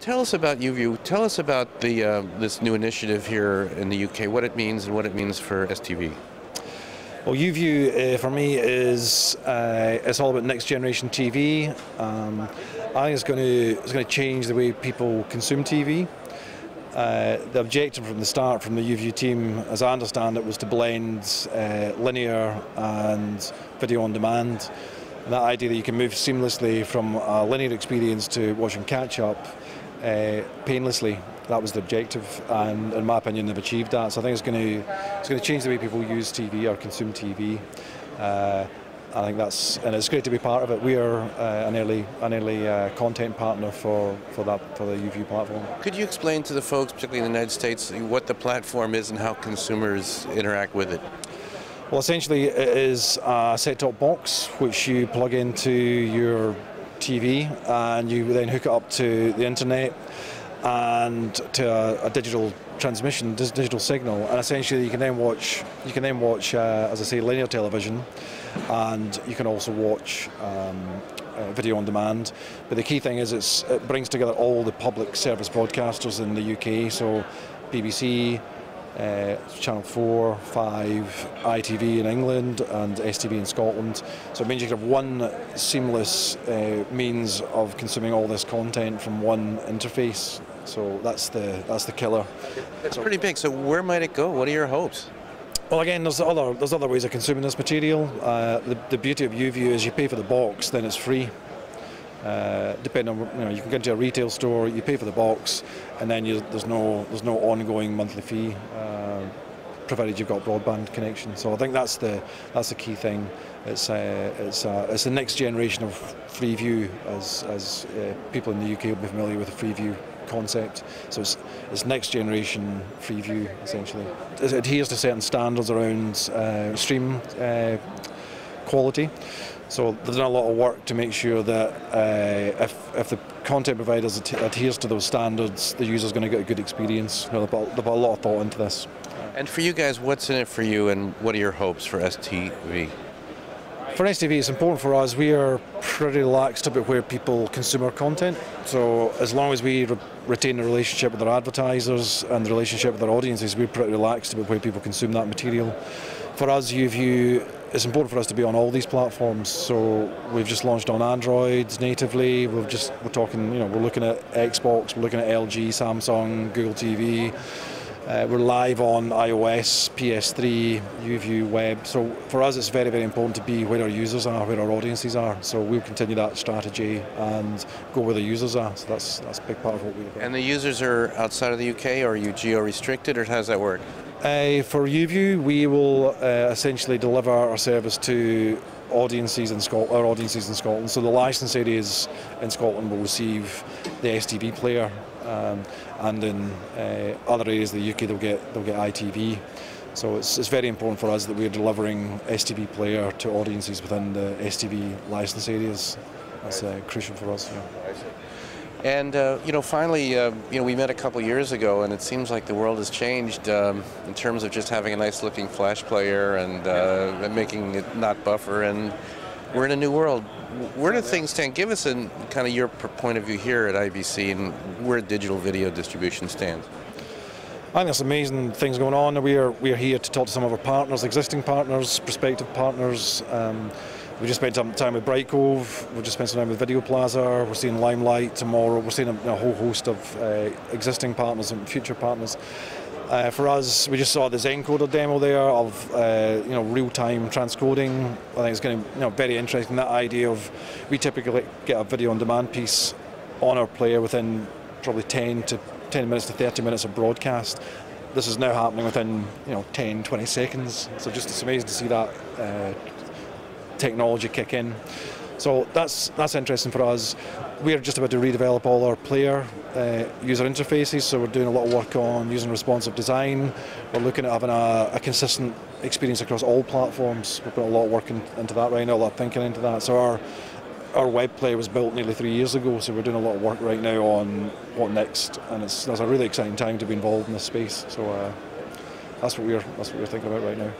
Tell us about YouView. Tell us about the uh, this new initiative here in the UK. What it means and what it means for STV. Well, YouView uh, for me is uh, it's all about next generation TV. Um, I think it's going to it's going to change the way people consume TV. Uh, the objective from the start, from the YouView team, as I understand it, was to blend uh, linear and video on demand. That idea that you can move seamlessly from a linear experience to watching catch up uh, painlessly. That was the objective, and in my opinion, they've achieved that. So I think it's going to it's going to change the way people use TV or consume TV. Uh, I think that's and it's great to be part of it. We are uh, an early an early uh, content partner for for that for the YouView platform. Could you explain to the folks, particularly in the United States, what the platform is and how consumers interact with it? Well, essentially, it is a set-top box which you plug into your TV and you then hook it up to the internet and to a, a digital transmission, digital signal, and essentially you can then watch, you can then watch, uh, as I say, linear television, and you can also watch um, uh, video on demand. But the key thing is it brings together all the public service broadcasters in the UK, so BBC, uh, Channel 4, 5, ITV in England and STV in Scotland. So it means you can have one seamless uh, means of consuming all this content from one interface. So that's the that's the killer. It's so, pretty big. So where might it go? What are your hopes? Well, again, there's other there's other ways of consuming this material. Uh, the, the beauty of YouView is you pay for the box, then it's free. Uh, depending on you know you can get to a retail store, you pay for the box, and then you, there's no there's no ongoing monthly fee, uh, provided you've got broadband connection. So I think that's the that's the key thing. It's uh, it's uh, it's the next generation of Freeview, as as uh, people in the UK will be familiar with the Freeview concept. So it's, it's next generation Freeview essentially. It adheres to certain standards around stream quality. So there's done a lot of work to make sure that uh, if, if the content provider adheres to those standards, the user's going to get a good experience. You know, they've, put, they've put a lot of thought into this. And for you guys, what's in it for you, and what are your hopes for STV? For STV, it's important for us. We are pretty relaxed about where people consume our content. So as long as we re retain the relationship with our advertisers and the relationship with our audiences, we're pretty relaxed about where people consume that material. For us, YouView it's important for us to be on all these platforms. So we've just launched on Android natively. We've just we're talking, you know, we're looking at Xbox, we're looking at LG, Samsung, Google TV. Uh, we're live on iOS, PS3, YouView Web. So for us, it's very, very important to be where our users are, where our audiences are. So we'll continue that strategy and go where the users are. So that's that's a big part of what we do. And the users are outside of the UK, or are you geo restricted, or how does that work? Uh, for YouView, we will uh, essentially deliver our service to audiences in Scotland, our audiences in Scotland. So the licensed areas in Scotland will receive the STV player, um, and in uh, other areas of the UK they'll get they'll get ITV. So it's, it's very important for us that we're delivering STV player to audiences within the STV license areas. That's uh, crucial for us. Yeah. And uh, you know, finally, uh, you know, we met a couple years ago, and it seems like the world has changed um, in terms of just having a nice-looking flash player and uh, making it not buffer. And we're in a new world. Where do things stand? Give us a kind of your point of view here at IBC and where digital video distribution stands. I think it's amazing things going on. We are we are here to talk to some of our partners, existing partners, prospective partners. Um, we just spent some time with Brightcove, we just spent some time with Videoplaza, we're seeing Limelight tomorrow, we're seeing a, a whole host of uh, existing partners and future partners. Uh, for us, we just saw the Zencoder demo there of uh, you know real-time transcoding. I think it's going to you know very interesting. That idea of we typically get a video on demand piece on our player within probably 10 to 10 minutes to 30 minutes of broadcast. This is now happening within you know 10, 20 seconds. So just it's amazing to see that uh, technology kick in. So that's that's interesting for us. We're just about to redevelop all our player uh, user interfaces, so we're doing a lot of work on using responsive design. We're looking at having a, a consistent experience across all platforms. We're putting a lot of work in, into that right now, a lot of thinking into that. So our our web player was built nearly three years ago, so we're doing a lot of work right now on what next, and it's, it's a really exciting time to be involved in this space. So uh, that's what we're that's what we're thinking about right now.